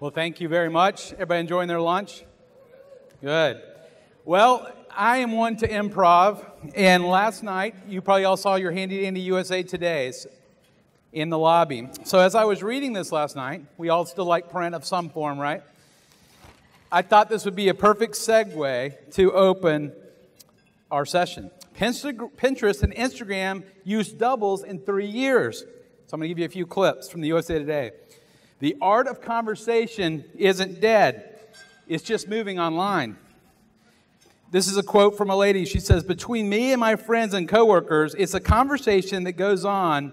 Well, thank you very much. Everybody enjoying their lunch? Good. Well, I am one to improv, and last night you probably all saw your Handy Dandy USA Todays in the lobby. So as I was reading this last night, we all still like print of some form, right? I thought this would be a perfect segue to open our session. Pinterest and Instagram used doubles in three years. So I'm going to give you a few clips from the USA Today. The art of conversation isn't dead, it's just moving online. This is a quote from a lady. She says, Between me and my friends and coworkers, it's a conversation that goes on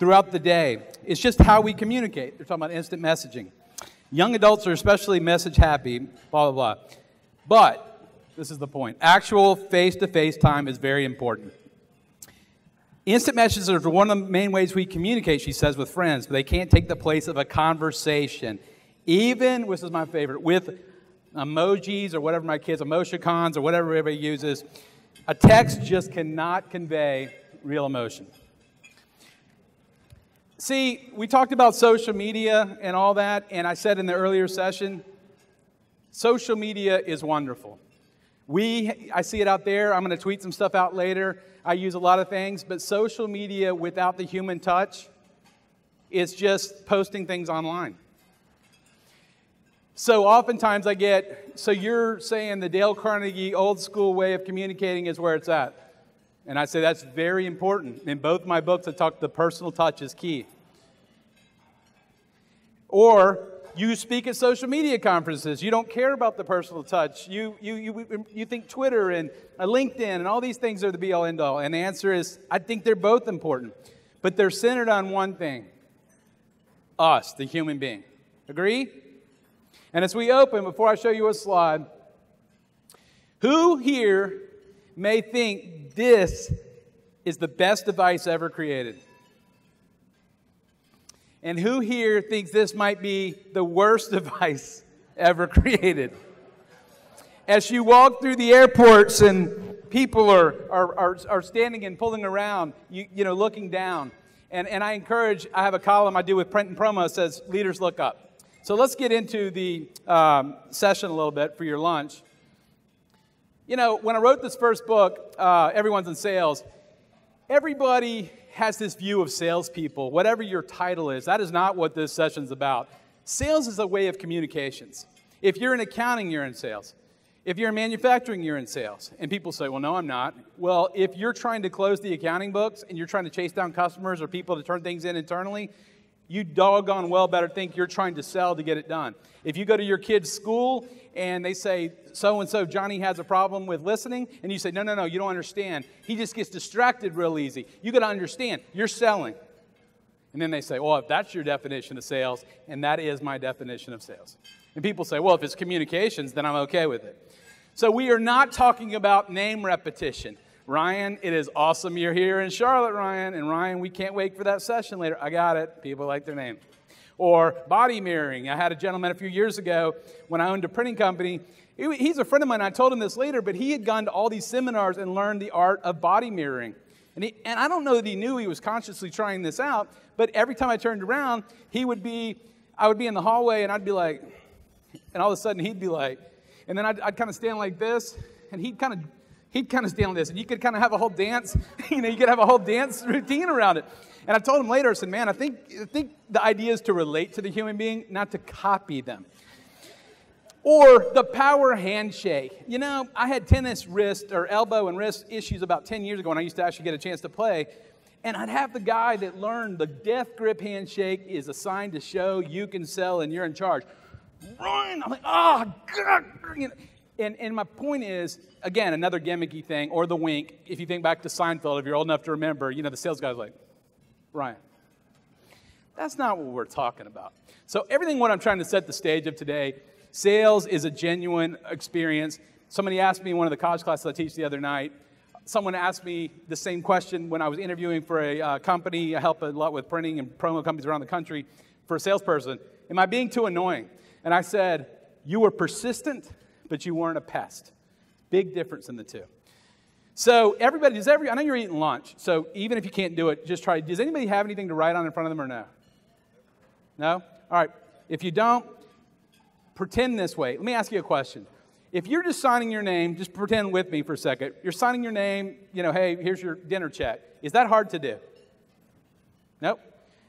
throughout the day. It's just how we communicate. They're talking about instant messaging. Young adults are especially message happy, blah, blah, blah. But, this is the point actual face to face time is very important. Instant messages are one of the main ways we communicate, she says, with friends, but they can't take the place of a conversation. Even, this is my favorite, with emojis or whatever my kids, emoticons or whatever everybody uses, a text just cannot convey real emotion. See, we talked about social media and all that, and I said in the earlier session, social media is wonderful. We, I see it out there. I'm going to tweet some stuff out later. I use a lot of things, but social media without the human touch is just posting things online. So oftentimes I get, so you're saying the Dale Carnegie old school way of communicating is where it's at. And I say that's very important. In both my books, I talk the personal touch is key. Or you speak at social media conferences. You don't care about the personal touch. You, you, you, you think Twitter and uh, LinkedIn and all these things are the be all end all. And the answer is I think they're both important, but they're centered on one thing us, the human being. Agree? And as we open, before I show you a slide, who here may think this is the best device ever created? And who here thinks this might be the worst device ever created? As you walk through the airports and people are, are, are, are standing and pulling around, you, you know, looking down. And, and I encourage, I have a column I do with print and promo that says, Leaders Look Up. So let's get into the um, session a little bit for your lunch. You know, when I wrote this first book, uh, Everyone's in Sales, everybody has this view of salespeople, whatever your title is, that is not what this session's about. Sales is a way of communications. If you're in accounting, you're in sales. If you're in manufacturing, you're in sales. And people say, well, no, I'm not. Well, if you're trying to close the accounting books and you're trying to chase down customers or people to turn things in internally, you doggone well better think you're trying to sell to get it done. If you go to your kid's school and they say, so and so, Johnny has a problem with listening, and you say, no, no, no, you don't understand. He just gets distracted real easy. You got to understand, you're selling. And then they say, well, if that's your definition of sales, and that is my definition of sales. And people say, well, if it's communications, then I'm okay with it. So we are not talking about name repetition. Ryan, it is awesome you're here in Charlotte, Ryan. And Ryan, we can't wait for that session later. I got it. People like their name. Or body mirroring. I had a gentleman a few years ago when I owned a printing company. He's a friend of mine. I told him this later, but he had gone to all these seminars and learned the art of body mirroring. And, he, and I don't know that he knew he was consciously trying this out, but every time I turned around, he would be, I would be in the hallway and I'd be like, and all of a sudden he'd be like, and then I'd, I'd kind of stand like this, and he'd kind of he'd kind of stand like this, and you could kind of have a whole dance, you know, you could have a whole dance routine around it. And I told him later, I said, man, I think, I think the idea is to relate to the human being, not to copy them. Or the power handshake. You know, I had tennis wrist or elbow and wrist issues about 10 years ago when I used to actually get a chance to play. And I'd have the guy that learned the death grip handshake is a sign to show you can sell and you're in charge. Run! I'm like, oh, God. And, and my point is, again, another gimmicky thing, or the wink. If you think back to Seinfeld, if you're old enough to remember, you know, the sales guy's like, Ryan. That's not what we're talking about. So, everything what I'm trying to set the stage of today, sales is a genuine experience. Somebody asked me in one of the college classes I teach the other night, someone asked me the same question when I was interviewing for a uh, company. I help a lot with printing and promo companies around the country for a salesperson. Am I being too annoying? And I said, You were persistent but you weren't a pest. Big difference in the two. So everybody, does every, I know you're eating lunch, so even if you can't do it, just try. Does anybody have anything to write on in front of them or no? No? All right. If you don't, pretend this way. Let me ask you a question. If you're just signing your name, just pretend with me for a second. You're signing your name, you know, hey, here's your dinner check. Is that hard to do? Nope.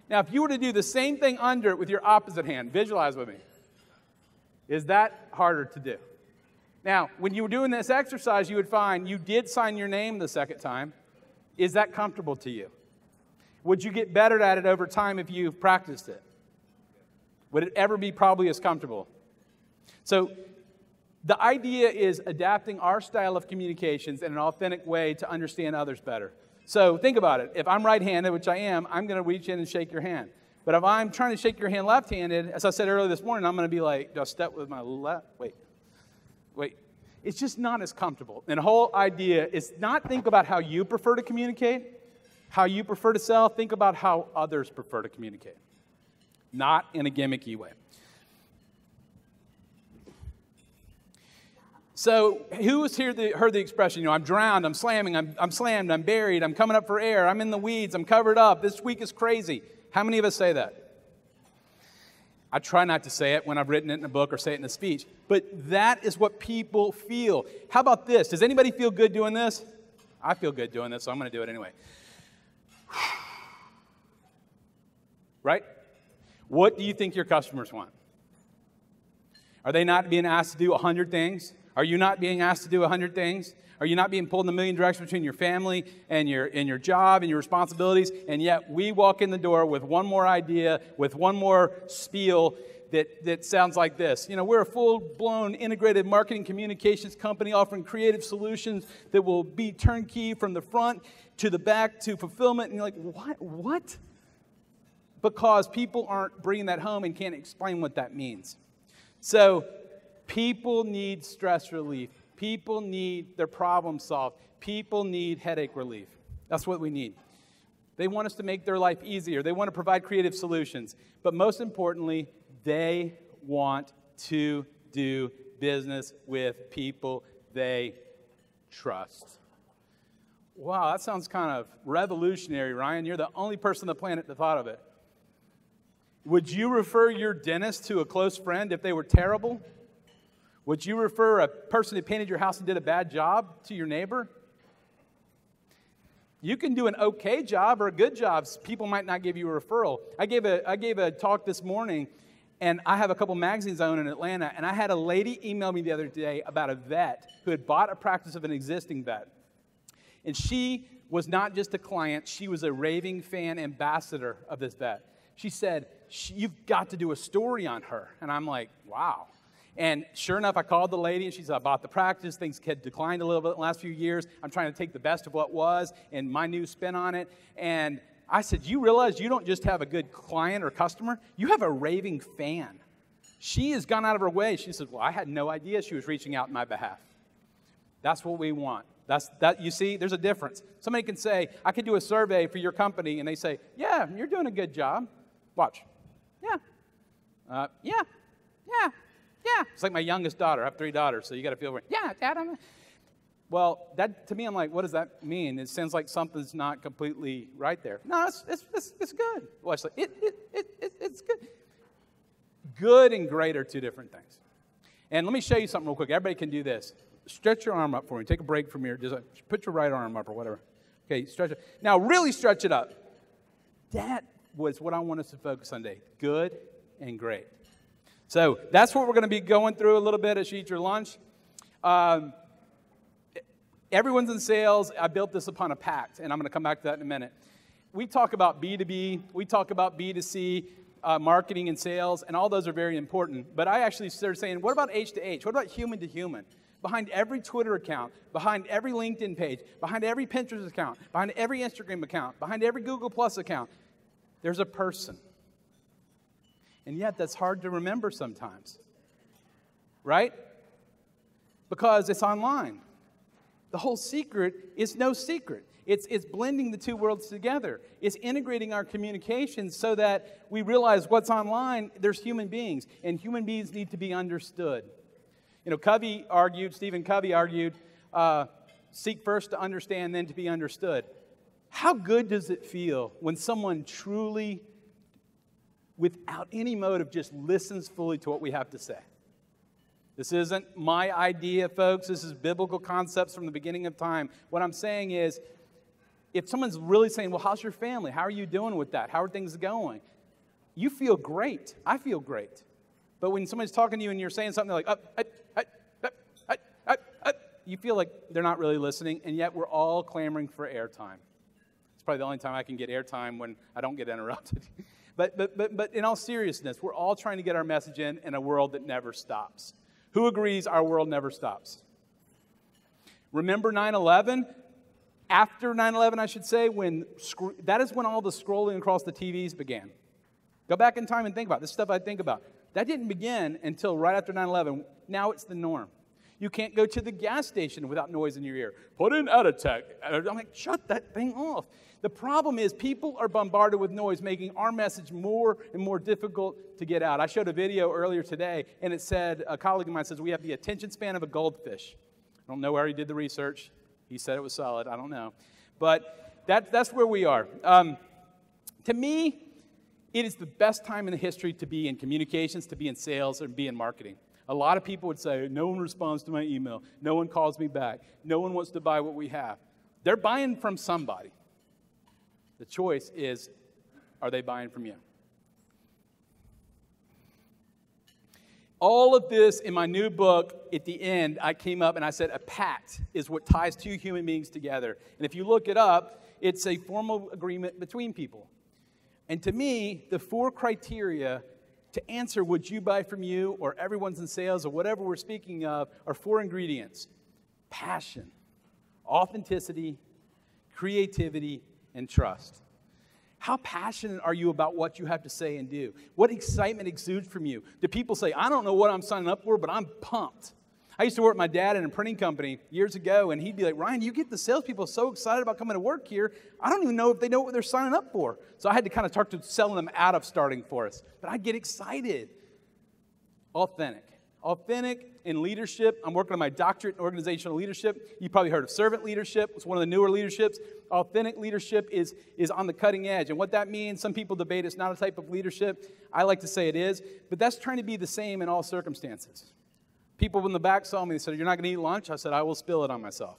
Now, if you were to do the same thing under it with your opposite hand, visualize with me. Is that harder to do? Now, when you were doing this exercise, you would find you did sign your name the second time. Is that comfortable to you? Would you get better at it over time if you've practiced it? Would it ever be probably as comfortable? So, the idea is adapting our style of communications in an authentic way to understand others better. So, think about it. If I'm right handed, which I am, I'm going to reach in and shake your hand. But if I'm trying to shake your hand left handed, as I said earlier this morning, I'm going to be like, do I step with my left? Wait, wait. It's just not as comfortable. And the whole idea is not think about how you prefer to communicate, how you prefer to sell, think about how others prefer to communicate, not in a gimmicky way. So, who has here the, heard the expression, you know, I'm drowned, I'm slamming, I'm, I'm slammed, I'm buried, I'm coming up for air, I'm in the weeds, I'm covered up, this week is crazy? How many of us say that? I try not to say it when I've written it in a book or say it in a speech, but that is what people feel. How about this? Does anybody feel good doing this? I feel good doing this, so I'm going to do it anyway. Right? What do you think your customers want? Are they not being asked to do 100 things? Are you not being asked to do 100 things? Are you not being pulled in a million directions between your family and your, and your job and your responsibilities? And yet we walk in the door with one more idea, with one more spiel that, that sounds like this. You know, we're a full blown integrated marketing communications company offering creative solutions that will be turnkey from the front to the back to fulfillment. And you're like, what? What? Because people aren't bringing that home and can't explain what that means. So, people need stress relief. People need their problem solved. People need headache relief. That's what we need. They want us to make their life easier. They want to provide creative solutions. But most importantly, they want to do business with people they trust. Wow, that sounds kind of revolutionary, Ryan. You're the only person on the planet that thought of it. Would you refer your dentist to a close friend if they were terrible? Would you refer a person who painted your house and did a bad job to your neighbor? You can do an okay job or a good job. People might not give you a referral. I gave a, I gave a talk this morning, and I have a couple magazines I own in Atlanta, and I had a lady email me the other day about a vet who had bought a practice of an existing vet. And she was not just a client, she was a raving fan ambassador of this vet. She said, You've got to do a story on her. And I'm like, Wow. And sure enough, I called the lady and she said, I bought the practice. Things had declined a little bit in the last few years. I'm trying to take the best of what was and my new spin on it. And I said, You realize you don't just have a good client or customer, you have a raving fan. She has gone out of her way. She said, Well, I had no idea she was reaching out in my behalf. That's what we want. That's that you see, there's a difference. Somebody can say, I could do a survey for your company, and they say, Yeah, you're doing a good job. Watch. Yeah. Uh, yeah. Yeah. It's like my youngest daughter. I have three daughters, so you got to feel, yeah, Dad, I'm. Well, that to me, I'm like, what does that mean? It sounds like something's not completely right there. No, it's, it's, it's, it's good. Well, it's, like, it, it, it, it, it's good. Good and great are two different things. And let me show you something real quick. Everybody can do this. Stretch your arm up for me. Take a break from here. Just uh, put your right arm up or whatever. Okay, stretch it. Now, really stretch it up. That was what I want us to focus on today. Good and great. So that's what we're going to be going through a little bit as you eat your lunch. Um, everyone's in sales. I built this upon a pact, and I'm going to come back to that in a minute. We talk about B2B, we talk about B2C, uh, marketing and sales, and all those are very important. But I actually started saying, what about H to H? What about human to human? Behind every Twitter account, behind every LinkedIn page, behind every Pinterest account, behind every Instagram account, behind every Google Plus account, there's a person. And yet, that's hard to remember sometimes. Right? Because it's online. The whole secret is no secret. It's, it's blending the two worlds together. It's integrating our communications so that we realize what's online, there's human beings, and human beings need to be understood. You know, Covey argued, Stephen Covey argued, uh, seek first to understand, then to be understood. How good does it feel when someone truly without any motive just listens fully to what we have to say. This isn't my idea, folks. This is biblical concepts from the beginning of time. What I'm saying is, if someone's really saying, Well, how's your family? How are you doing with that? How are things going? You feel great. I feel great. But when somebody's talking to you and you're saying something like, up, up, up, up, you feel like they're not really listening, and yet we're all clamoring for airtime. It's probably the only time I can get airtime when I don't get interrupted. but, but, but, but in all seriousness, we're all trying to get our message in in a world that never stops. Who agrees our world never stops? Remember 9 11? After 9 11, I should say, when that is when all the scrolling across the TVs began. Go back in time and think about it. this stuff I think about. That didn't begin until right after 9 11. Now it's the norm. You can't go to the gas station without noise in your ear. Put in Editech. I'm like, shut that thing off. The problem is people are bombarded with noise, making our message more and more difficult to get out. I showed a video earlier today, and it said, a colleague of mine says, we have the attention span of a goldfish. I don't know where he did the research. He said it was solid. I don't know. But that, that's where we are. Um, to me, it is the best time in the history to be in communications, to be in sales, and be in marketing. A lot of people would say, No one responds to my email. No one calls me back. No one wants to buy what we have. They're buying from somebody. The choice is are they buying from you? All of this in my new book, at the end, I came up and I said a pact is what ties two human beings together. And if you look it up, it's a formal agreement between people. And to me, the four criteria to answer would you buy from you or everyone's in sales or whatever we're speaking of are four ingredients passion, authenticity, creativity, and trust. How passionate are you about what you have to say and do? What excitement exudes from you? Do people say, I don't know what I'm signing up for, but I'm pumped? I used to work with my dad in a printing company years ago, and he'd be like, Ryan, you get the salespeople so excited about coming to work here. I don't even know if they know what they're signing up for. So I had to kind of start to selling them out of starting for us. But I'd get excited. Authentic. Authentic in leadership. I'm working on my doctorate in organizational leadership. You probably heard of servant leadership. It's one of the newer leaderships. Authentic leadership is, is on the cutting edge. And what that means, some people debate it's not a type of leadership. I like to say it is. But that's trying to be the same in all circumstances. People in the back saw me and said, You're not going to eat lunch? I said, I will spill it on myself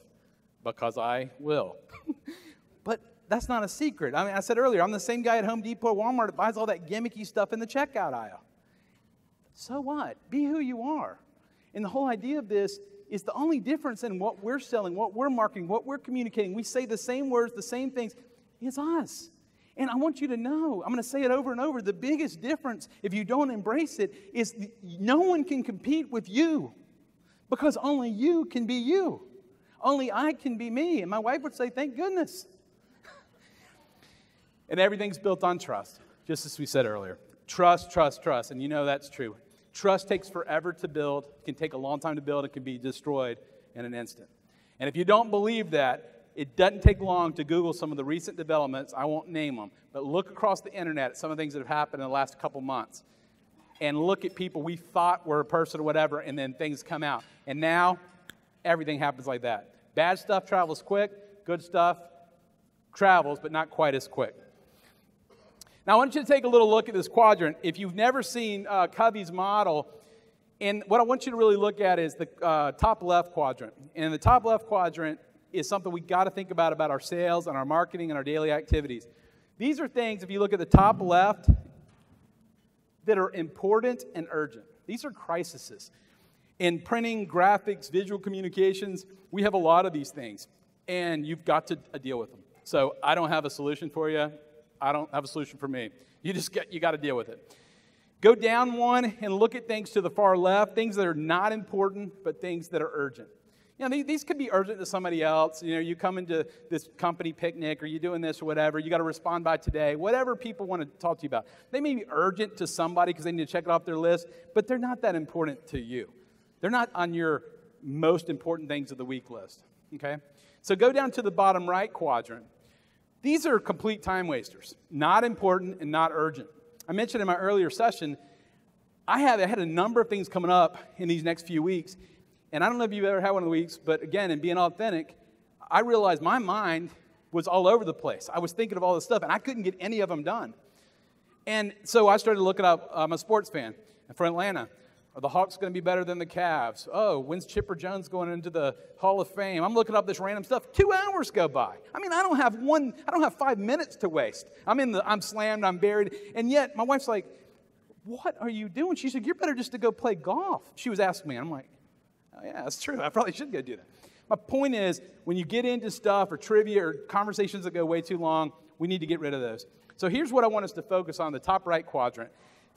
because I will. but that's not a secret. I mean, I said earlier, I'm the same guy at Home Depot, Walmart that buys all that gimmicky stuff in the checkout aisle. So what? Be who you are. And the whole idea of this is the only difference in what we're selling, what we're marketing, what we're communicating. We say the same words, the same things. It's us. And I want you to know, I'm going to say it over and over the biggest difference, if you don't embrace it, is no one can compete with you because only you can be you. Only I can be me. And my wife would say, Thank goodness. and everything's built on trust, just as we said earlier. Trust, trust, trust. And you know that's true. Trust takes forever to build, it can take a long time to build, it can be destroyed in an instant. And if you don't believe that, it doesn't take long to Google some of the recent developments. I won't name them, but look across the internet at some of the things that have happened in the last couple months. And look at people we thought were a person or whatever, and then things come out. And now, everything happens like that. Bad stuff travels quick, good stuff travels, but not quite as quick. Now, I want you to take a little look at this quadrant. If you've never seen uh, Covey's model, and what I want you to really look at is the uh, top left quadrant. And in the top left quadrant, is something we got to think about about our sales and our marketing and our daily activities. These are things, if you look at the top left, that are important and urgent. These are crises. In printing, graphics, visual communications, we have a lot of these things, and you've got to uh, deal with them. So I don't have a solution for you. I don't have a solution for me. You just get, you got to deal with it. Go down one and look at things to the far left, things that are not important, but things that are urgent. You know, these could be urgent to somebody else. You know, you come into this company picnic or you're doing this or whatever, you got to respond by today, whatever people want to talk to you about. They may be urgent to somebody because they need to check it off their list, but they're not that important to you. They're not on your most important things of the week list. Okay? So go down to the bottom right quadrant. These are complete time wasters, not important and not urgent. I mentioned in my earlier session, I, have, I had a number of things coming up in these next few weeks, and I don't know if you've ever had one of the weeks, but again, in being authentic, I realized my mind was all over the place. I was thinking of all this stuff, and I couldn't get any of them done. And so I started looking up, I'm a sports fan for Atlanta. Are the Hawks going to be better than the Cavs? Oh, when's Chipper Jones going into the Hall of Fame? I'm looking up this random stuff. Two hours go by. I mean, I don't have one, I don't have five minutes to waste. I'm in the, I'm slammed, I'm buried. And yet my wife's like, what are you doing? She said, you're better just to go play golf. She was asking me. I'm like, yeah, that's true. I probably should go do that. My point is, when you get into stuff or trivia or conversations that go way too long, we need to get rid of those. So here's what I want us to focus on the top right quadrant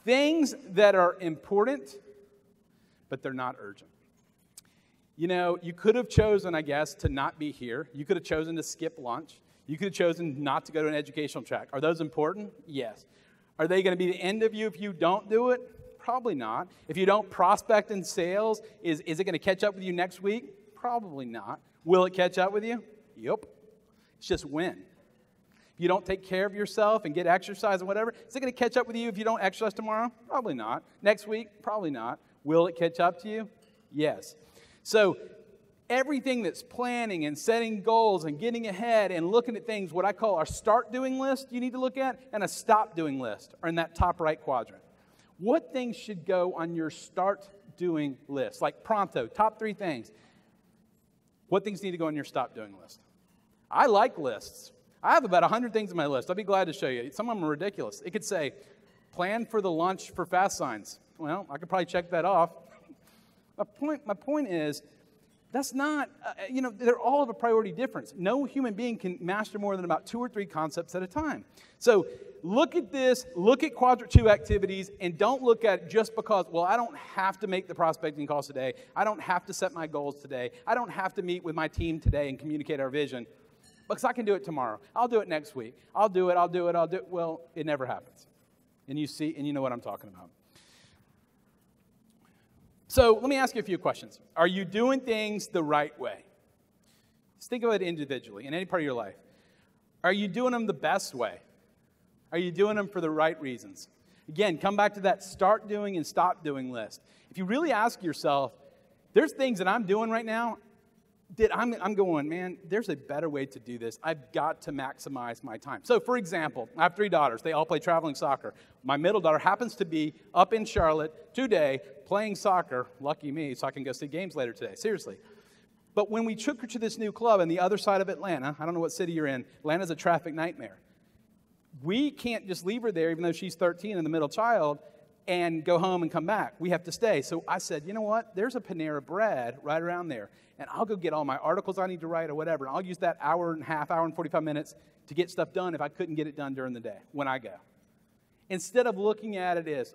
things that are important but they're not urgent. You know, you could have chosen, I guess, to not be here. You could have chosen to skip lunch. You could have chosen not to go to an educational track. Are those important? Yes. Are they going to be the end of you if you don't do it? Probably not. If you don't prospect in sales, is, is it going to catch up with you next week? Probably not. Will it catch up with you? Yep. It's just when. If you don't take care of yourself and get exercise and whatever, is it going to catch up with you if you don't exercise tomorrow? Probably not. Next week? Probably not. Will it catch up to you? Yes. So, everything that's planning and setting goals and getting ahead and looking at things, what I call our start doing list, you need to look at, and a stop doing list are in that top right quadrant. What things should go on your start doing list? Like pronto, top three things. What things need to go on your stop doing list? I like lists. I have about 100 things on my list. I'll be glad to show you. Some of them are ridiculous. It could say, plan for the lunch for fast signs. Well, I could probably check that off. My point, my point is, that's not, uh, you know, they're all of a priority difference. No human being can master more than about two or three concepts at a time. So look at this, look at quadrant two activities, and don't look at it just because, well, I don't have to make the prospecting calls today. I don't have to set my goals today. I don't have to meet with my team today and communicate our vision because I can do it tomorrow. I'll do it next week. I'll do it, I'll do it, I'll do it. Well, it never happens. And you see, and you know what I'm talking about. So let me ask you a few questions. Are you doing things the right way? Just think about it individually in any part of your life. Are you doing them the best way? Are you doing them for the right reasons? Again, come back to that start doing and stop doing list. If you really ask yourself, there's things that I'm doing right now that I'm, I'm going, man, there's a better way to do this. I've got to maximize my time. So, for example, I have three daughters. They all play traveling soccer. My middle daughter happens to be up in Charlotte today playing soccer. Lucky me, so I can go see games later today. Seriously. But when we took her to this new club on the other side of Atlanta, I don't know what city you're in, Atlanta's a traffic nightmare. We can't just leave her there, even though she's 13 and the middle child, and go home and come back. We have to stay. So I said, you know what? There's a Panera Bread right around there and I'll go get all my articles I need to write or whatever. And I'll use that hour and a half, hour and 45 minutes to get stuff done if I couldn't get it done during the day when I go. Instead of looking at it as,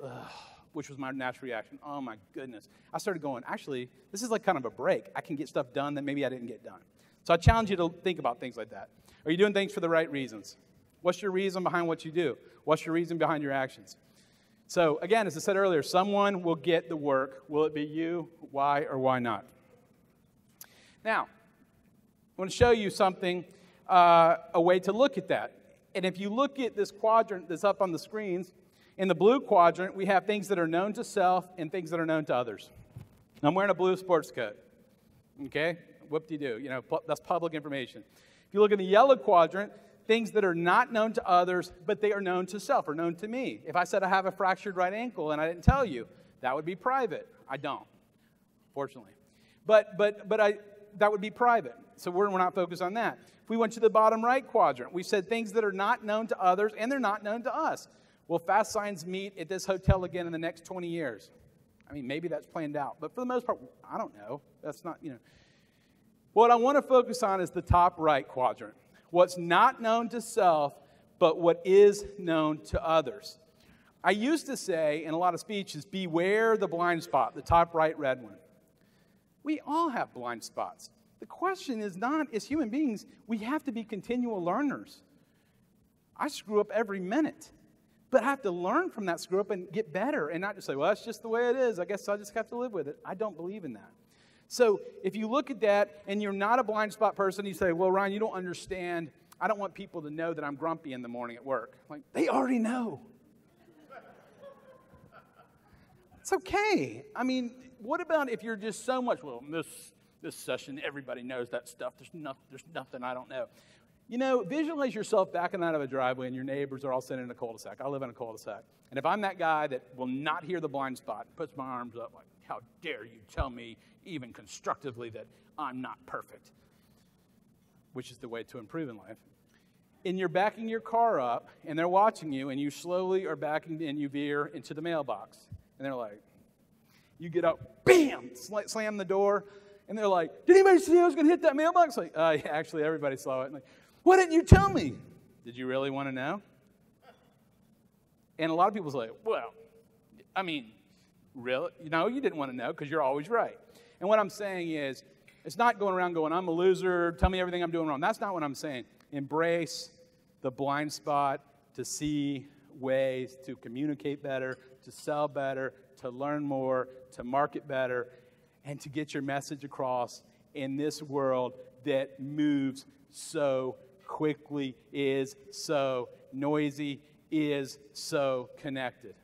which was my natural reaction, oh my goodness, I started going, actually, this is like kind of a break. I can get stuff done that maybe I didn't get done. So I challenge you to think about things like that. Are you doing things for the right reasons? What's your reason behind what you do? What's your reason behind your actions? So, again, as I said earlier, someone will get the work. Will it be you? Why or why not? Now, I want to show you something, uh, a way to look at that. And if you look at this quadrant that's up on the screens, in the blue quadrant, we have things that are known to self and things that are known to others. I'm wearing a blue sports coat. Okay? Whoop de doo. You know, that's public information. If you look in the yellow quadrant, things that are not known to others, but they are known to self or known to me. If I said I have a fractured right ankle and I didn't tell you, that would be private. I don't, fortunately. But, but, but I, that would be private. So we're, we're not focused on that. If we went to the bottom right quadrant, we said things that are not known to others and they're not known to us. Will fast signs meet at this hotel again in the next 20 years? I mean, maybe that's planned out, but for the most part, I don't know. That's not, you know. What I want to focus on is the top right quadrant. What's not known to self, but what is known to others. I used to say in a lot of speeches, beware the blind spot, the top right red one. We all have blind spots. The question is not, as human beings, we have to be continual learners. I screw up every minute, but I have to learn from that screw up and get better and not just say, well, that's just the way it is. I guess I just have to live with it. I don't believe in that. So if you look at that and you're not a blind spot person, you say, well, Ryan, you don't understand. I don't want people to know that I'm grumpy in the morning at work. Like, they already know. it's okay. I mean, what about if you're just so much, well, this, this session, everybody knows that stuff. There's, no, there's nothing I don't know. You know, visualize yourself backing out of a driveway and your neighbors are all sitting in a cul-de-sac. I live in a cul-de-sac. And if I'm that guy that will not hear the blind spot, puts my arms up like, how dare you tell me even constructively that I'm not perfect, which is the way to improve in life. And you're backing your car up and they're watching you and you slowly are backing and you veer into the mailbox. And they're like, you get up, bam, slam the door, and they're like, Did anybody see I was going to hit that mailbox? Like, uh, yeah, actually, everybody saw it. like, why didn't you tell me? Did you really want to know? And a lot of people say, Well, I mean, You know, you didn't want to know because you're always right. And what I'm saying is, it's not going around going, I'm a loser, tell me everything I'm doing wrong. That's not what I'm saying. Embrace the blind spot to see ways to communicate better, to sell better, to learn more, to market better, and to get your message across in this world that moves so quickly, is so noisy, is so connected.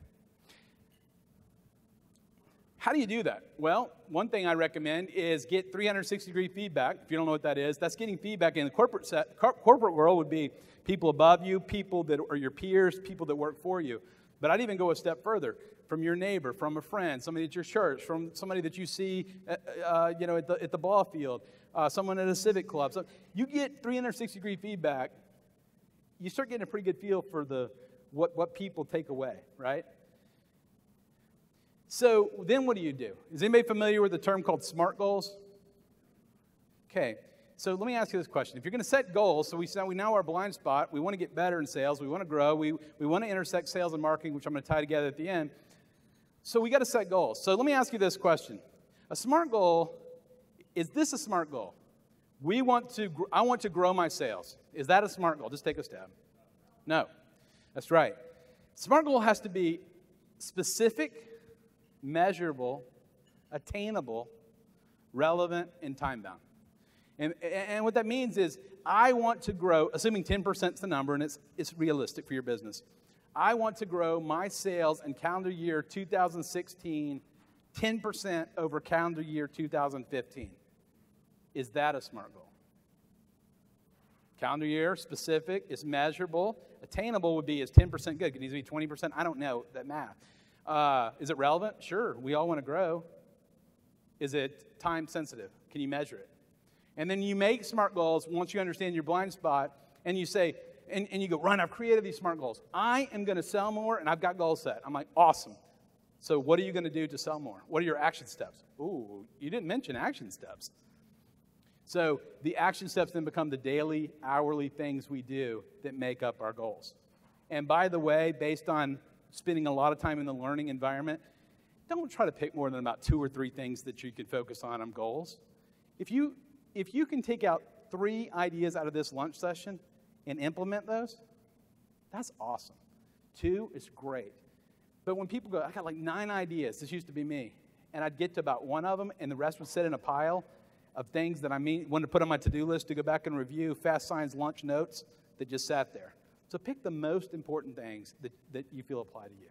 How do you do that? Well, one thing I recommend is get 360 degree feedback. If you don't know what that is, that's getting feedback in the corporate set, corporate world would be people above you, people that are your peers, people that work for you. But I'd even go a step further from your neighbor, from a friend, somebody at your church, from somebody that you see, uh, uh, you know, at the, at the ball field, uh, someone at a civic club. So you get 360 degree feedback. You start getting a pretty good feel for the what what people take away, right? So then, what do you do? Is anybody familiar with the term called SMART goals? Okay, so let me ask you this question. If you're going to set goals, so we, we know our blind spot, we want to get better in sales, we want to grow, we, we want to intersect sales and marketing, which I'm going to tie together at the end. So we got to set goals. So let me ask you this question. A SMART goal, is this a SMART goal? We want to, I want to grow my sales. Is that a SMART goal? Just take a stab. No. That's right. SMART goal has to be specific, measurable, attainable, relevant, and time bound. And, and what that means is, I want to grow, assuming 10% is the number and it's, it's realistic for your business. I want to grow my sales in calendar year 2016 10% over calendar year 2015. Is that a SMART goal? Calendar year, specific, is measurable. Attainable would be is 10% good? Could easily be 20%. I don't know that math. Uh, is it relevant? Sure. We all want to grow. Is it time sensitive? Can you measure it? And then you make SMART goals once you understand your blind spot, and you say, and, and you go, Ryan, I've created these SMART goals. I am going to sell more, and I've got goals set. I'm like, awesome. So, what are you going to do to sell more? What are your action steps? Ooh, you didn't mention action steps. So, the action steps then become the daily, hourly things we do that make up our goals. And by the way, based on spending a lot of time in the learning environment, don't try to pick more than about two or three things that you can focus on on goals. If you if you can take out three ideas out of this lunch session and implement those, that's awesome. Two is great. But when people go, I got like nine ideas, this used to be me, and I'd get to about one of them, and the rest would sit in a pile of things that I mean, wanted to put on my to do list to go back and review, fast signs, lunch notes that just sat there. So pick the most important things that, that you feel apply to you.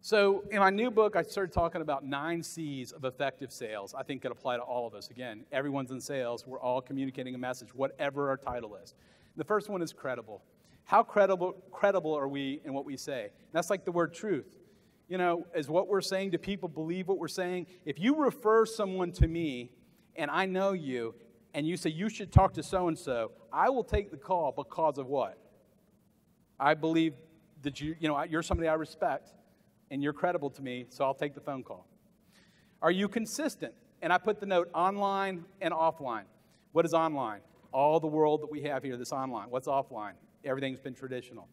So, in my new book, I started talking about nine C's of effective sales. I think could apply to all of us. Again, everyone's in sales. We're all communicating a message, whatever our title is. The first one is credible. How credible, credible are we in what we say? that's like the word truth. You know, is what we're saying, do people believe what we're saying? If you refer someone to me and I know you, and you say you should talk to so and so, I will take the call because of what? I believe that you, you know, you're somebody I respect and you're credible to me, so I'll take the phone call. Are you consistent? And I put the note online and offline. What is online? All the world that we have here that's online. What's offline? Everything's been traditional.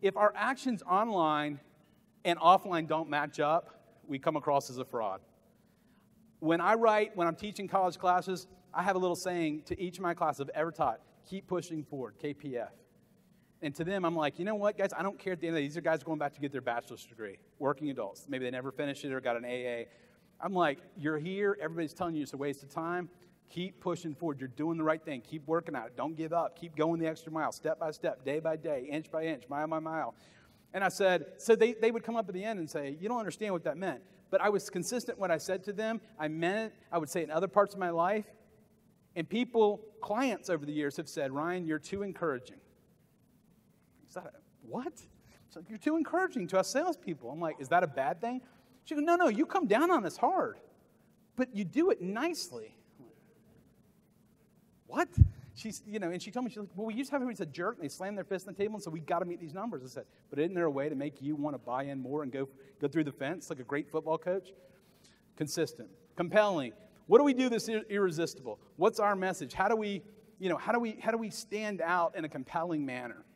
If our actions online and offline don't match up, we come across as a fraud. When I write, when I'm teaching college classes, I have a little saying to each of my classes I've ever taught keep pushing forward, KPF. And to them, I'm like, you know what, guys? I don't care at the end of the day. These are guys going back to get their bachelor's degree, working adults. Maybe they never finished it or got an AA. I'm like, you're here. Everybody's telling you it's a waste of time. Keep pushing forward. You're doing the right thing. Keep working at it. Don't give up. Keep going the extra mile, step by step, day by day, inch by inch, mile by mile. And I said, so they, they would come up at the end and say, you don't understand what that meant. But I was consistent what I said to them. I meant it. I would say it in other parts of my life. And people, clients over the years have said, Ryan, you're too encouraging. Is that a, what? So you're too encouraging to us salespeople. I'm like, is that a bad thing? She goes, no, no, you come down on us hard, but you do it nicely. What? She's, you know, and she told me, she's like, well, we used to have everybody's a jerk and they slam their fist on the table and so we got to meet these numbers. I said, but isn't there a way to make you want to buy in more and go, go through the fence like a great football coach? Consistent, compelling. What do we do that's irresistible? What's our message? How do we, you know, how do we, how do we stand out in a compelling manner?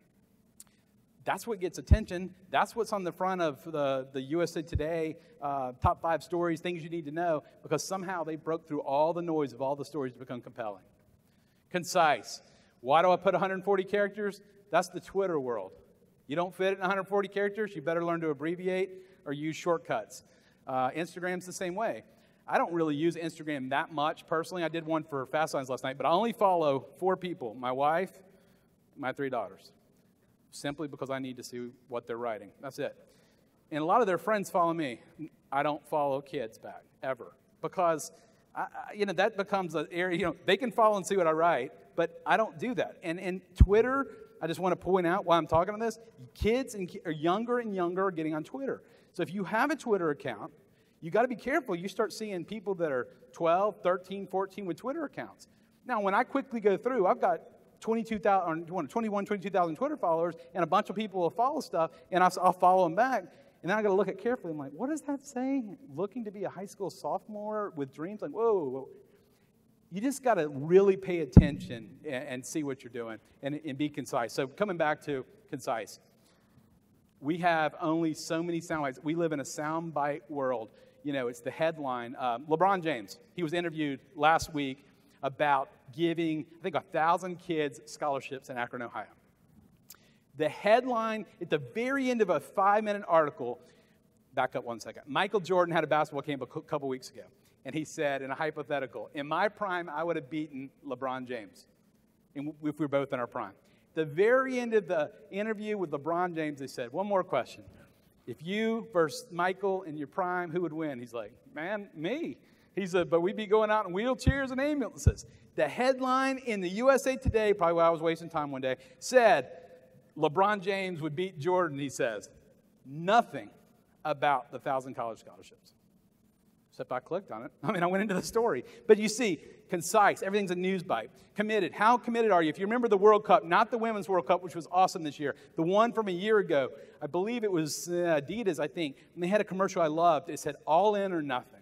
That's what gets attention. That's what's on the front of the, the USA Today uh, top five stories, things you need to know, because somehow they broke through all the noise of all the stories to become compelling. Concise. Why do I put 140 characters? That's the Twitter world. You don't fit it in 140 characters, you better learn to abbreviate or use shortcuts. Uh, Instagram's the same way. I don't really use Instagram that much personally. I did one for Fast Signs last night, but I only follow four people my wife, my three daughters simply because I need to see what they're writing. That's it. And a lot of their friends follow me. I don't follow kids back ever because I, you know that becomes an area. You know they can follow and see what I write, but I don't do that. And in Twitter, I just want to point out while I'm talking on this, kids and are younger and younger are getting on Twitter. So if you have a Twitter account, you got to be careful. You start seeing people that are 12, 13, 14 with Twitter accounts. Now, when I quickly go through, I've got 22,000, 21, 22,000 Twitter followers, and a bunch of people will follow stuff, and I'll follow them back. And then I got to look at carefully. I'm like, what does that say? Looking to be a high school sophomore with dreams? Like, whoa, whoa. You just got to really pay attention and, and, see what you're doing and, and be concise. So, coming back to concise, we have only so many sound bites. We live in a sound bite world. You know, it's the headline. Um, LeBron James, he was interviewed last week about giving, I think, a thousand kids scholarships in Akron, Ohio. The headline at the very end of a five minute article, back up one second. Michael Jordan had a basketball camp a couple weeks ago, and he said, in a hypothetical, in my prime, I would have beaten LeBron James if we were both in our prime. The very end of the interview with LeBron James, they said, one more question. If you versus Michael in your prime, who would win? He's like, man, me. He said, but we'd be going out in wheelchairs and ambulances. The headline in the USA Today, probably while I was wasting time one day, said LeBron James would beat Jordan, he says. Nothing about the thousand college scholarships. Except I clicked on it. I mean, I went into the story. But you see, concise, everything's a news bite. Committed. How committed are you? If you remember the World Cup, not the Women's World Cup, which was awesome this year, the one from a year ago, I believe it was uh, Adidas, I think, and they had a commercial I loved. It said, all in or nothing.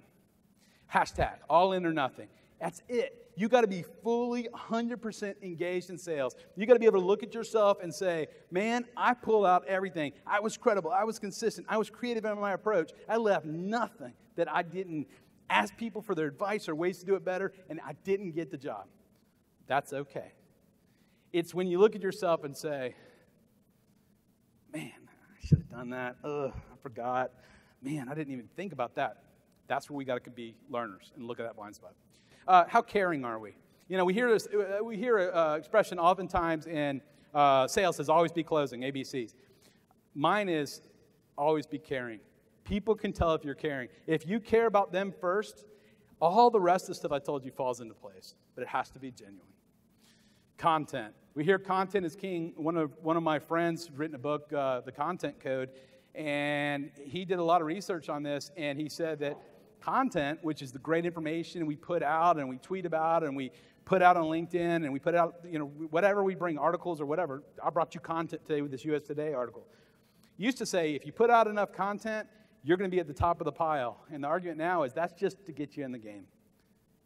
Hashtag all in or nothing. That's it. You got to be fully 100% engaged in sales. You got to be able to look at yourself and say, man, I pulled out everything. I was credible. I was consistent. I was creative in my approach. I left nothing that I didn't ask people for their advice or ways to do it better, and I didn't get the job. That's okay. It's when you look at yourself and say, man, I should have done that. Ugh, I forgot. Man, I didn't even think about that. That's where we got to be learners and look at that blind spot. Uh, how caring are we? You know, we hear this. Uh, we hear an uh, expression oftentimes in uh, sales says always be closing ABCs. Mine is always be caring. People can tell if you're caring. If you care about them first, all the rest of the stuff I told you falls into place. But it has to be genuine. Content. We hear content is king. One of one of my friends written a book, uh, The Content Code, and he did a lot of research on this, and he said that content, which is the great information we put out and we tweet about and we put out on LinkedIn and we put out, you know, whatever we bring, articles or whatever. I brought you content today with this US Today article. Used to say if you put out enough content, you're going to be at the top of the pile. And the argument now is that's just to get you in the game.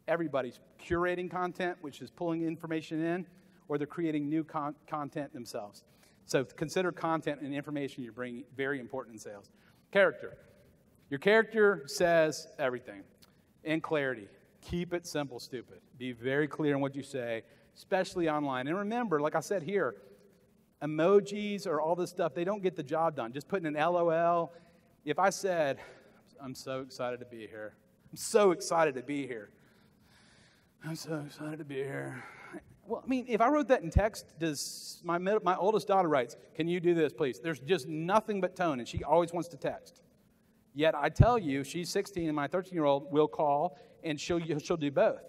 Everybody's curating content, which is pulling information in, or they're creating new con- content themselves. So consider content and information you're bringing very important in sales. Character. Your character says everything in clarity. Keep it simple, stupid. Be very clear in what you say, especially online. And remember, like I said here, emojis or all this stuff, they don't get the job done. Just putting an LOL. If I said, I'm so excited to be here, I'm so excited to be here. I'm so excited to be here. Well, I mean, if I wrote that in text, does my, my oldest daughter writes, Can you do this, please? There's just nothing but tone, and she always wants to text. Yet I tell you, she's 16 and my 13 year old will call and she'll, she'll do both.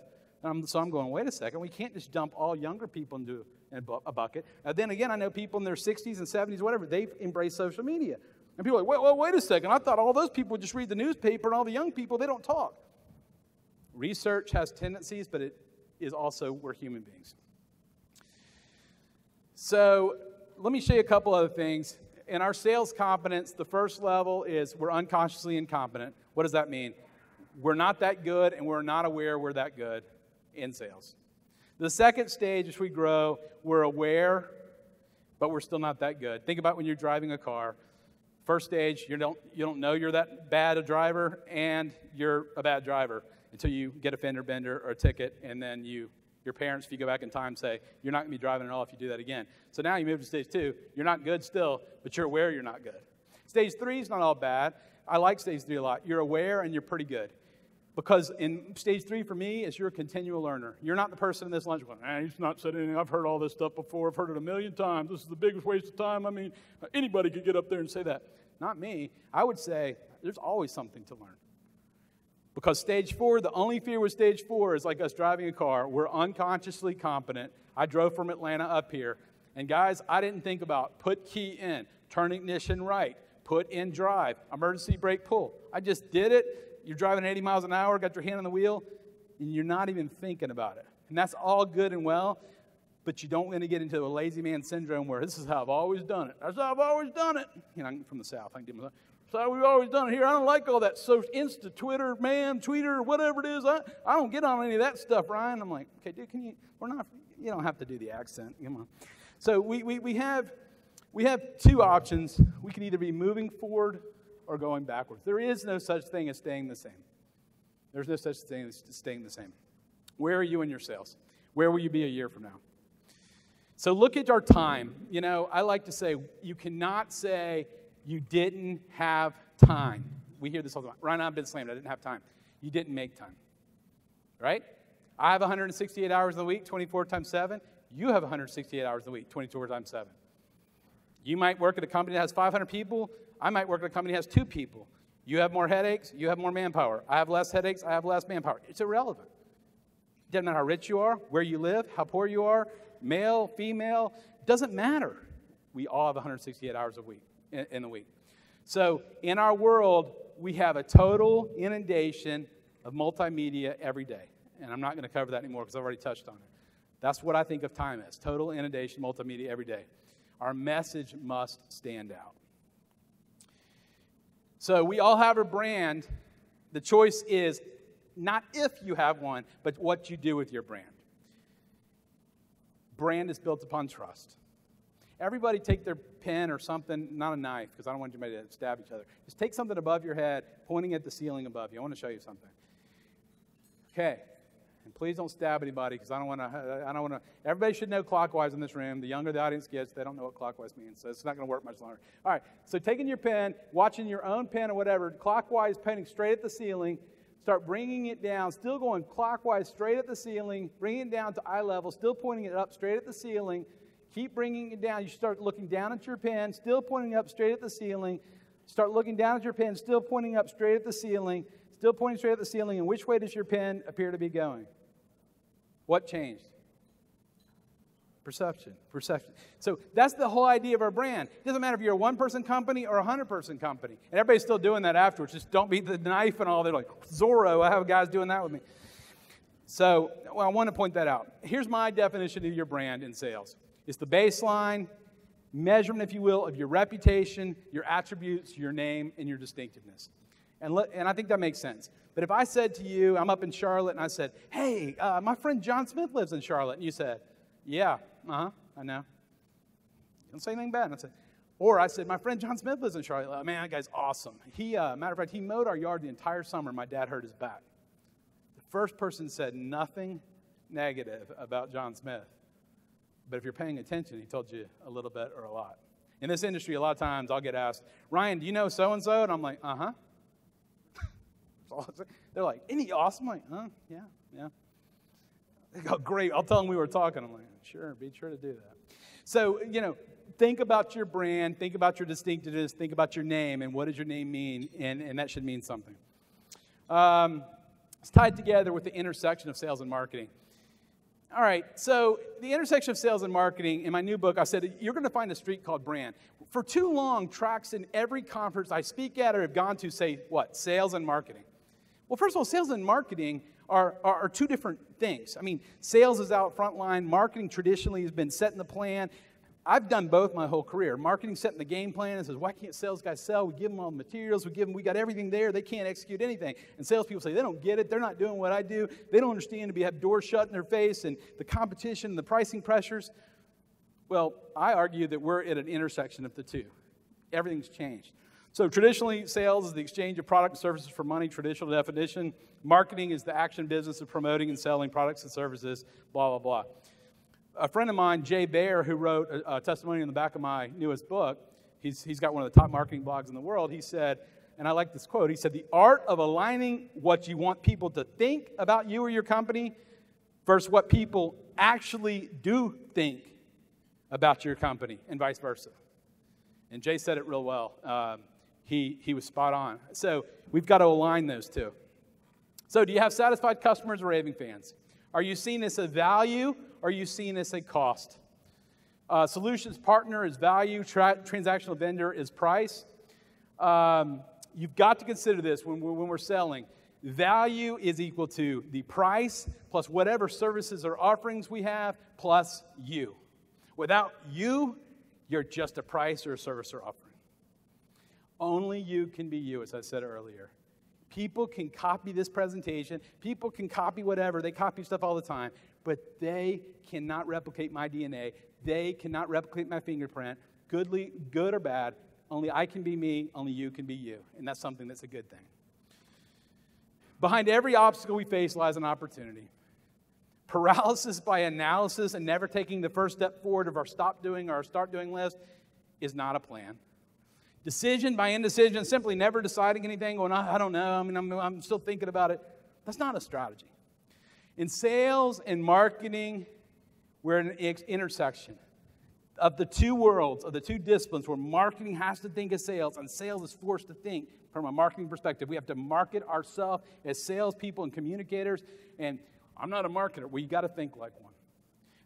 I'm, so I'm going, wait a second, we can't just dump all younger people into a bucket. And then again, I know people in their 60s and 70s, whatever, they've embraced social media. And people are like, wait, wait, wait a second, I thought all those people would just read the newspaper and all the young people, they don't talk. Research has tendencies, but it is also we're human beings. So let me show you a couple other things. In our sales competence, the first level is we're unconsciously incompetent. What does that mean? We're not that good and we're not aware we're that good in sales. The second stage, as we grow, we're aware, but we're still not that good. Think about when you're driving a car. First stage, you don't, you don't know you're that bad a driver, and you're a bad driver until you get a fender bender or a ticket, and then you, your parents, if you go back in time, say, You're not going to be driving at all if you do that again. So now you move to stage two. You're not good still, but you're aware you're not good. Stage three is not all bad. I like stage three a lot. You're aware and you're pretty good. Because in stage three for me is you're a continual learner. You're not the person in this lunch going, ah, he's not said anything. I've heard all this stuff before. I've heard it a million times. This is the biggest waste of time. I mean, anybody could get up there and say that. Not me. I would say there's always something to learn. Because stage four, the only fear with stage four is like us driving a car. We're unconsciously competent. I drove from Atlanta up here. And guys, I didn't think about put key in, turn ignition right, put in drive, emergency brake pull. I just did it you're driving 80 miles an hour, got your hand on the wheel, and you're not even thinking about it. And that's all good and well, but you don't want to get into a lazy man syndrome where this is how I've always done it. That's how I've always done it. You know, I'm from the South. I can do my how we've always done it here. I don't like all that social Insta, Twitter, man, Twitter, whatever it is. I, I don't get on any of that stuff, Ryan. I'm like, okay, dude, can you, we're not, you don't have to do the accent. Come on. So we, we, we, have, we have two options. We can either be moving forward or going backwards. There is no such thing as staying the same. There's no such thing as staying the same. Where are you in your sales? Where will you be a year from now? So look at our time. You know, I like to say you cannot say you didn't have time. We hear this all the time. Ryan, I've been slammed. I didn't have time. You didn't make time. Right? I have 168 hours in the week, 24 times 7. You have 168 hours in the week, 24 times 7. You might work at a company that has 500 people. I might work at a company that has two people. You have more headaches, you have more manpower. I have less headaches, I have less manpower. It's irrelevant. It doesn't matter how rich you are, where you live, how poor you are, male, female, doesn't matter. We all have 168 hours a week in, in the week. So in our world, we have a total inundation of multimedia every day. And I'm not going to cover that anymore because I've already touched on it. That's what I think of time as total inundation, multimedia every day. Our message must stand out. So we all have a brand. The choice is not if you have one, but what you do with your brand. Brand is built upon trust. Everybody take their pen or something, not a knife, because I don't want anybody to stab each other. Just take something above your head, pointing at the ceiling above you. I want to show you something. Okay, and please don't stab anybody because I don't want to. I don't want to. Everybody should know clockwise in this room. The younger the audience gets, they don't know what clockwise means, so it's not going to work much longer. All right. So taking your pen, watching your own pen or whatever, clockwise, pointing straight at the ceiling. Start bringing it down, still going clockwise, straight at the ceiling. Bringing it down to eye level, still pointing it up, straight at the ceiling. Keep bringing it down. You start looking down at your pen, still pointing up, straight at the ceiling. Start looking down at your pen, still pointing up, straight at the ceiling. Still pointing straight at the ceiling. And which way does your pen appear to be going? What changed? Perception. Perception. So that's the whole idea of our brand. It doesn't matter if you're a one person company or a hundred person company. And everybody's still doing that afterwards. Just don't beat the knife and all. They're like, Zorro, I have guys doing that with me. So well, I want to point that out. Here's my definition of your brand in sales it's the baseline, measurement, if you will, of your reputation, your attributes, your name, and your distinctiveness. And, le- and I think that makes sense. But if I said to you, I'm up in Charlotte, and I said, hey, uh, my friend John Smith lives in Charlotte, and you said, yeah, uh huh, I know. You Don't say anything bad. And I said, or I said, my friend John Smith lives in Charlotte. Oh, man, that guy's awesome. He, uh, matter of fact, he mowed our yard the entire summer. My dad hurt his back. The first person said nothing negative about John Smith. But if you're paying attention, he told you a little bit or a lot. In this industry, a lot of times I'll get asked, Ryan, do you know so and so? And I'm like, uh huh. They're like, he awesome? I'm like, huh? Yeah, yeah. They go, great. I'll tell them we were talking. I'm like, sure, be sure to do that. So, you know, think about your brand, think about your distinctiveness, think about your name, and what does your name mean? And, and that should mean something. Um, It's tied together with the intersection of sales and marketing. All right, so the intersection of sales and marketing, in my new book, I said you're going to find a street called brand. For too long, tracks in every conference I speak at or have gone to say what? Sales and marketing. Well, first of all, sales and marketing are, are, are two different things. I mean, sales is out front line, marketing traditionally has been setting the plan. I've done both my whole career. Marketing setting the game plan and says, why can't sales guys sell? We give them all the materials, we give them, we got everything there. They can't execute anything. And salespeople say, they don't get it. They're not doing what I do. They don't understand to be have doors shut in their face and the competition and the pricing pressures. Well, I argue that we're at an intersection of the two. Everything's changed. So traditionally, sales is the exchange of product and services for money, traditional definition. Marketing is the action business of promoting and selling products and services, blah, blah, blah a friend of mine, Jay Baer, who wrote a, a testimony in the back of my newest book, he's, he's got one of the top marketing blogs in the world. He said, and I like this quote, he said, The art of aligning what you want people to think about you or your company versus what people actually do think about your company, and vice versa. And Jay said it real well. Um, he, he was spot on. So we've got to align those two. So, do you have satisfied customers or raving fans? Are you seeing this as value are you seeing as a cost? Uh, solutions partner is value, tra- transactional vendor is price. Um, you've got to consider this when we're, when we're selling. Value is equal to the price plus whatever services or offerings we have plus you. Without you, you're just a price or a service or offering. Only you can be you, as I said earlier. People can copy this presentation, people can copy whatever, they copy stuff all the time but they cannot replicate my DNA. They cannot replicate my fingerprint, goodly, good or bad. Only I can be me, only you can be you. And that's something that's a good thing. Behind every obstacle we face lies an opportunity. Paralysis by analysis and never taking the first step forward of our stop doing or our start doing list is not a plan. Decision by indecision, simply never deciding anything, going, I don't know, I mean, I'm, I'm still thinking about it, that's not a strategy. In sales and marketing, we're at an intersection of the two worlds, of the two disciplines where marketing has to think as sales and sales is forced to think from a marketing perspective. We have to market ourselves as salespeople and communicators. And I'm not a marketer. Well, you got to think like one.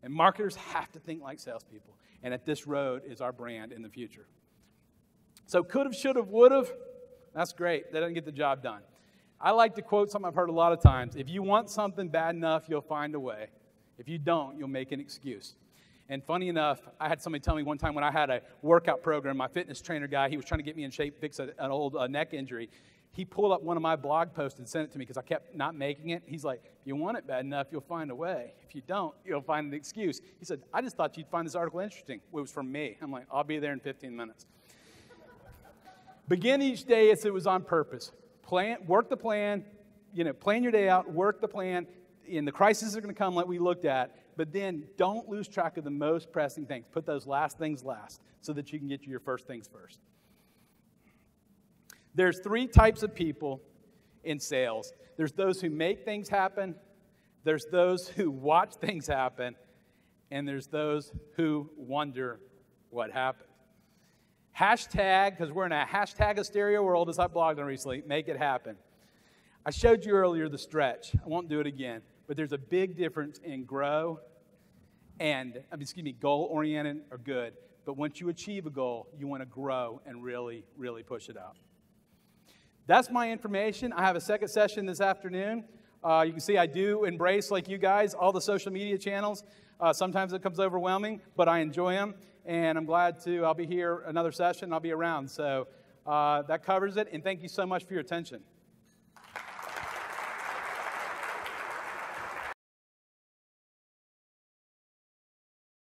And marketers have to think like salespeople. And at this road is our brand in the future. So could have, should have, would have. That's great. That doesn't get the job done. I like to quote something I've heard a lot of times if you want something bad enough, you'll find a way. If you don't, you'll make an excuse. And funny enough, I had somebody tell me one time when I had a workout program, my fitness trainer guy, he was trying to get me in shape, fix a, an old uh, neck injury. He pulled up one of my blog posts and sent it to me because I kept not making it. He's like, if you want it bad enough, you'll find a way. If you don't, you'll find an excuse. He said, I just thought you'd find this article interesting. It was from me. I'm like, I'll be there in 15 minutes. Begin each day as it was on purpose plan, work the plan, you know, plan your day out, work the plan, and the crises are going to come like we looked at, but then don't lose track of the most pressing things. Put those last things last so that you can get to your first things first. There's three types of people in sales. There's those who make things happen, there's those who watch things happen, and there's those who wonder what happened. Hashtag, because we're in a hashtag hysteria world, as I blogged on recently, make it happen. I showed you earlier the stretch. I won't do it again, but there's a big difference in grow and, I mean, excuse me, goal oriented or good. But once you achieve a goal, you want to grow and really, really push it out. That's my information. I have a second session this afternoon. Uh, you can see I do embrace, like you guys, all the social media channels. Uh, sometimes it comes overwhelming, but I enjoy them and I'm glad to. I'll be here another session. I'll be around. So uh, that covers it. And thank you so much for your attention.